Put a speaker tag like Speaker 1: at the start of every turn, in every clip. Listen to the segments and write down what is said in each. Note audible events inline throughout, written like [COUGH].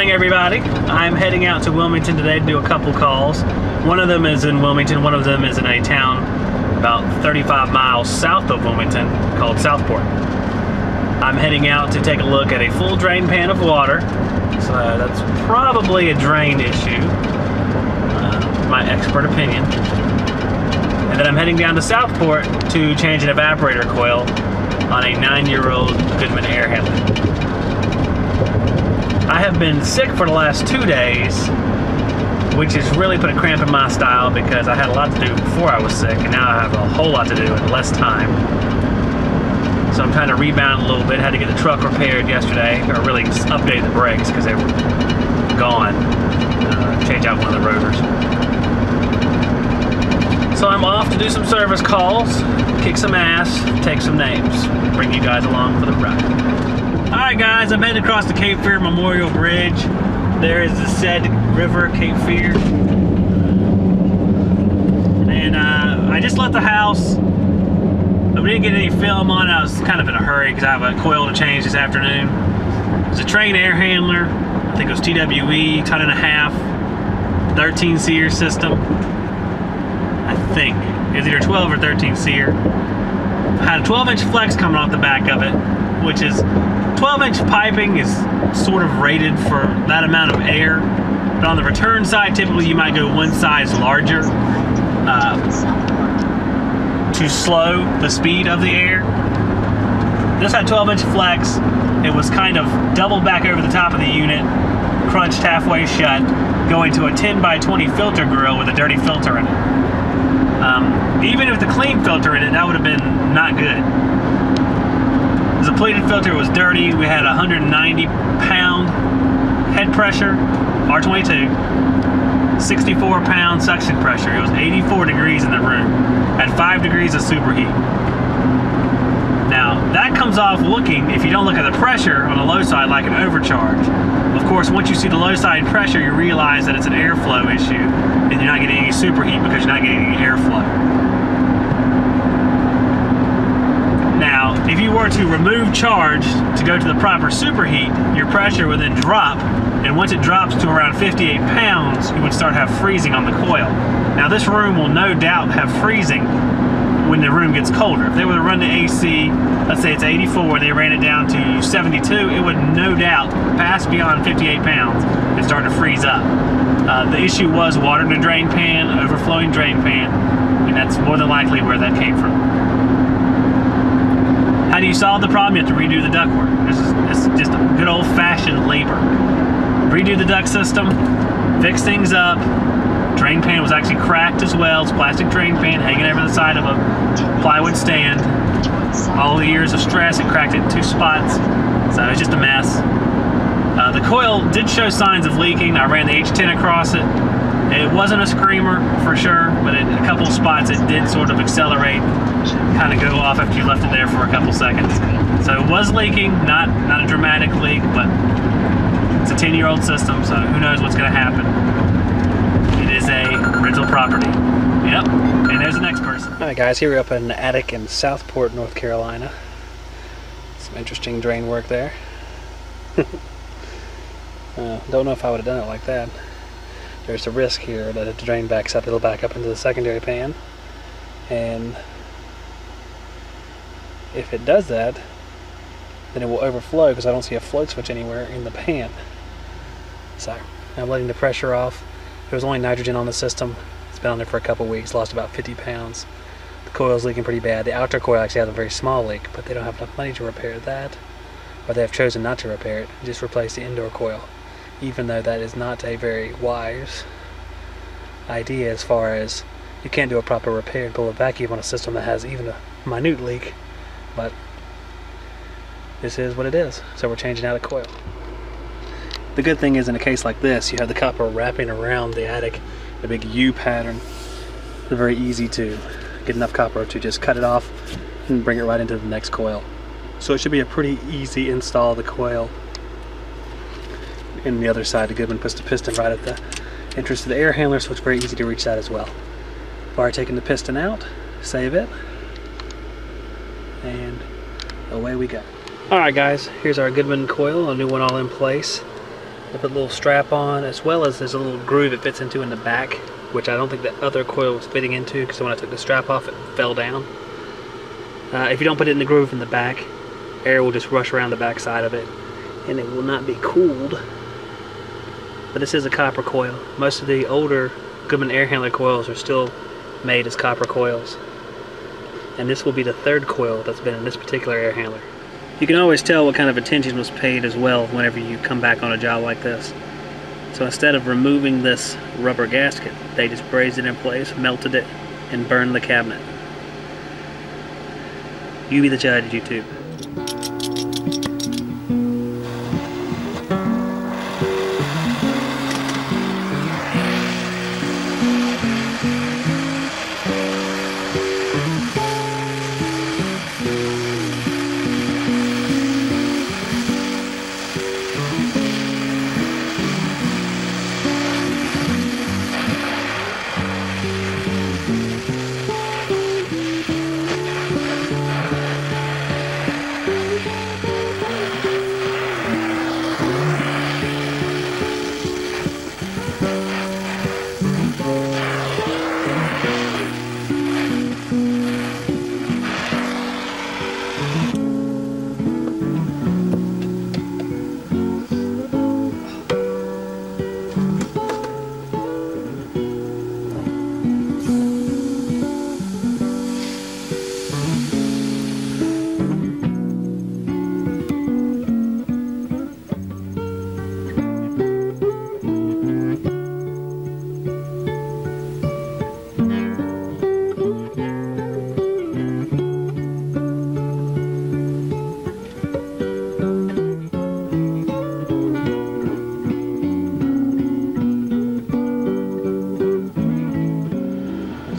Speaker 1: Morning, everybody. I'm heading out to Wilmington today to do a couple calls. One of them is in Wilmington, one of them is in a town about 35 miles south of Wilmington called Southport. I'm heading out to take a look at a full drain pan of water. So that's probably a drain issue, uh, my expert opinion. And then I'm heading down to Southport to change an evaporator coil on a nine-year-old Goodman air handler. I have been sick for the last two days, which has really put a cramp in my style because I had a lot to do before I was sick, and now I have a whole lot to do in less time. So I'm trying to rebound a little bit. Had to get the truck repaired yesterday, or really update the brakes because they were gone. Uh, change out one of the rotors. So I'm off to do some service calls, kick some ass, take some names, bring you guys along for the ride. Alright guys, I'm heading across the Cape Fear Memorial Bridge. There is the said river, Cape Fear. And uh, I just left the house. We didn't get any film on it. I was kind of in a hurry because I have a coil to change this afternoon. It's a Trane air handler. I think it was TWE, ton and a half, 13 SEER system. I think. It's either 12 or 13 SEER. Had a 12 inch flex coming off the back of it, which is 12 inch piping is sort of rated for that amount of air, but on the return side, typically you might go one size larger uh, to slow the speed of the air. This had 12 inch flex. It was kind of doubled back over the top of the unit, crunched halfway shut, going to a 10 by 20 filter grill with a dirty filter in it. Um, even with the clean filter in it, that would have been not good. The depleted filter was dirty. We had 190 pound head pressure, R22, 64 pound suction pressure. It was 84 degrees in the room, at 5 degrees of superheat. Now, that comes off looking, if you don't look at the pressure on the low side, like an overcharge. Of course, once you see the low side pressure, you realize that it's an airflow issue, and you're not getting any superheat because you're not getting any airflow. If you were to remove charge to go to the proper superheat, your pressure would then drop, and once it drops to around 58 pounds, you would start have freezing on the coil. Now this room will no doubt have freezing when the room gets colder. If they were to run the AC, let's say it's 84, and they ran it down to 72, it would no doubt pass beyond 58 pounds and start to freeze up. Uh, the issue was water in the drain pan, overflowing drain pan, and that's more than likely where that came from. Do you solve the problem? You have to redo the ductwork. This is, this is just a good old-fashioned labor. Redo the duct system, fix things up. Drain pan was actually cracked as well. It's plastic drain pan hanging over the side of a plywood stand. All the years of stress, it cracked it in two spots. So it was just a mess. Uh, the coil did show signs of leaking. I ran the H10 across it. It wasn't a screamer for sure, but in a couple spots it did sort of accelerate, kind of go off after you left it there for a couple seconds. So it was leaking, not not a dramatic leak, but it's a 10 year old system, so who knows what's going to happen. It is a rental property. Yep, and there's the next person. Alright guys, here we're up in an attic in Southport, North Carolina. Some interesting drain work there. [LAUGHS] uh, don't know if I would have done it like that there's a risk here that if the drain backs up, it'll back up into the secondary pan. And if it does that, then it will overflow because I don't see a float switch anywhere in the pan. So I'm letting the pressure off. There was only nitrogen on the system. It's been on there for a couple weeks, lost about 50 pounds. The coil's leaking pretty bad. The outer coil actually has a very small leak, but they don't have enough money to repair that. Or they have chosen not to repair it, just replace the indoor coil even though that is not a very wise idea as far as you can't do a proper repair and pull a vacuum on a system that has even a minute leak but this is what it is. So we're changing out a coil. The good thing is in a case like this you have the copper wrapping around the attic a big U pattern it's very easy to get enough copper to just cut it off and bring it right into the next coil. So it should be a pretty easy install of the coil in the other side, the Goodman puts the piston right at the entrance to the air handler, so it's very easy to reach that as well. Bar taking the piston out, save it, and away we go. Alright guys, here's our Goodman coil, a new one all in place. I put a little strap on, as well as there's a little groove it fits into in the back, which I don't think the other coil was fitting into, because when I took the strap off, it fell down. Uh, if you don't put it in the groove in the back, air will just rush around the back side of it, and it will not be cooled. But this is a copper coil. Most of the older Goodman air handler coils are still made as copper coils. And this will be the third coil that's been in this particular air handler. You can always tell what kind of attention was paid as well whenever you come back on a job like this. So instead of removing this rubber gasket, they just brazed it in place, melted it, and burned the cabinet. You be the judge, YouTube.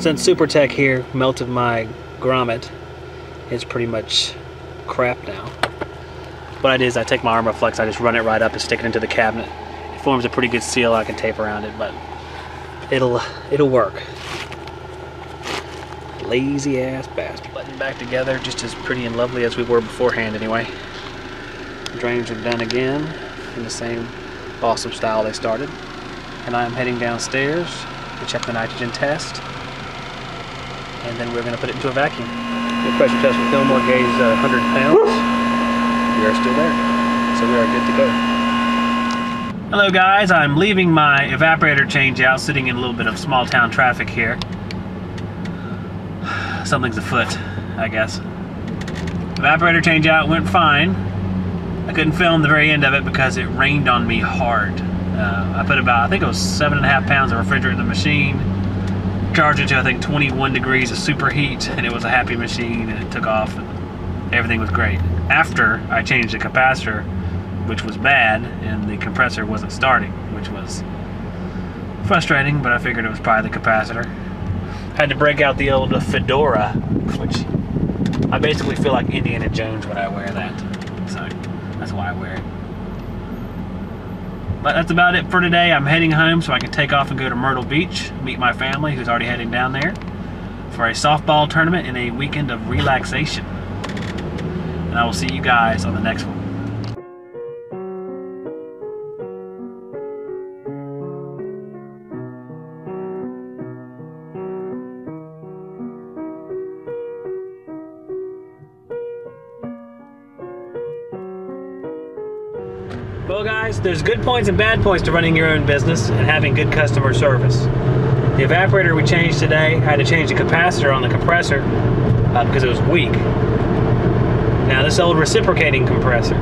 Speaker 1: Since SuperTech here melted my grommet, it's pretty much crap now. What I do is I take my Armaflex, I just run it right up and stick it into the cabinet. It forms a pretty good seal I can tape around it, but it'll it'll work. Lazy ass bastard. Button back together just as pretty and lovely as we were beforehand anyway. Drains are done again in the same awesome style they started. And I am heading downstairs to check the nitrogen test and then we're going to put it into a vacuum. The pressure test with Fillmore gauge uh, 100 pounds. We are still there, so we are good to go. Hello guys, I'm leaving my evaporator change out, sitting in a little bit of small town traffic here. [SIGHS] Something's afoot, I guess. Evaporator change out went fine. I couldn't film the very end of it because it rained on me hard. Uh, I put about, I think it was seven and a half pounds of refrigerant in the machine charged it to I think 21 degrees of superheat and it was a happy machine and it took off and everything was great. After I changed the capacitor, which was bad, and the compressor wasn't starting, which was frustrating, but I figured it was probably the capacitor. Had to break out the old fedora, which I basically feel like Indiana Jones when I wear that. So that's why I wear it. But that's about it for today. I'm heading home so I can take off and go to Myrtle Beach, meet my family who's already heading down there for a softball tournament and a weekend of relaxation. And I will see you guys on the next one. Well guys, there's good points and bad points to running your own business and having good customer service. The evaporator we changed today, had to change the capacitor on the compressor uh, because it was weak. Now this old reciprocating compressor.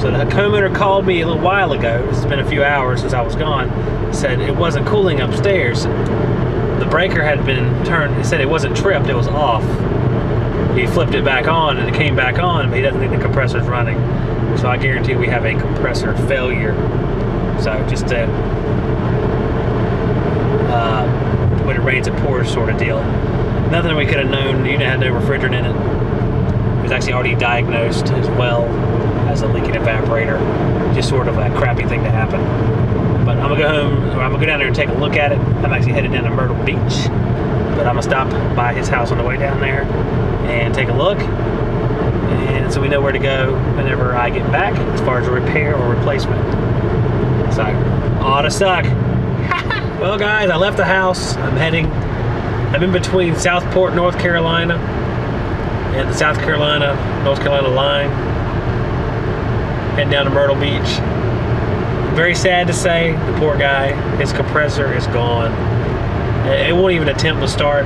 Speaker 1: So the homeowner called me a little while ago, it's been a few hours since I was gone, said it wasn't cooling upstairs. The breaker had been turned, he said it wasn't tripped, it was off. He flipped it back on and it came back on, but he doesn't think the compressor's running. So I guarantee we have a compressor failure. So just a uh, when it rains it pours sort of deal. Nothing we could have known. The unit had no refrigerant in it. It was actually already diagnosed as well as a leaking evaporator. Just sort of a crappy thing to happen. But I'm gonna go home. I'm gonna go down there and take a look at it. I'm actually headed down to Myrtle Beach, but I'm gonna stop by his house on the way down there and take a look and so we know where to go whenever I get back as far as a repair or replacement. So, ought to suck. [LAUGHS] well, guys, I left the house. I'm heading, I'm in between Southport, North Carolina, and the South Carolina, North Carolina line. Heading down to Myrtle Beach. Very sad to say, the poor guy, his compressor is gone. It won't even attempt to start.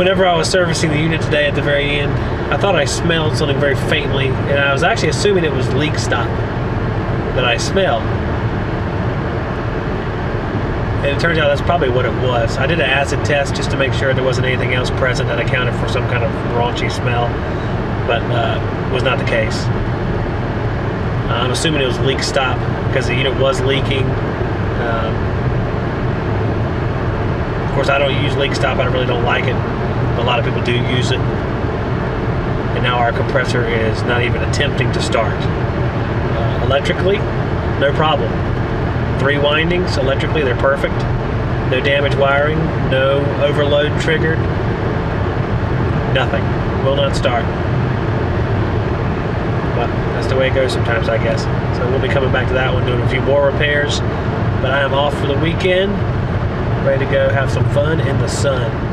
Speaker 1: Whenever I was servicing the unit today at the very end, I thought I smelled something very faintly, and I was actually assuming it was leak stop that I smelled. And it turns out that's probably what it was. I did an acid test just to make sure there wasn't anything else present that accounted for some kind of raunchy smell, but uh, was not the case. I'm assuming it was leak stop because the unit was leaking. Um, of course, I don't use leak stop. I really don't like it. A lot of people do use it. And now our compressor is not even attempting to start. Uh, electrically, no problem. Three windings, electrically, they're perfect. No damage wiring, no overload triggered. Nothing. Will not start. But that's the way it goes sometimes, I guess. So we'll be coming back to that one, doing a few more repairs. But I am off for the weekend, ready to go have some fun in the sun.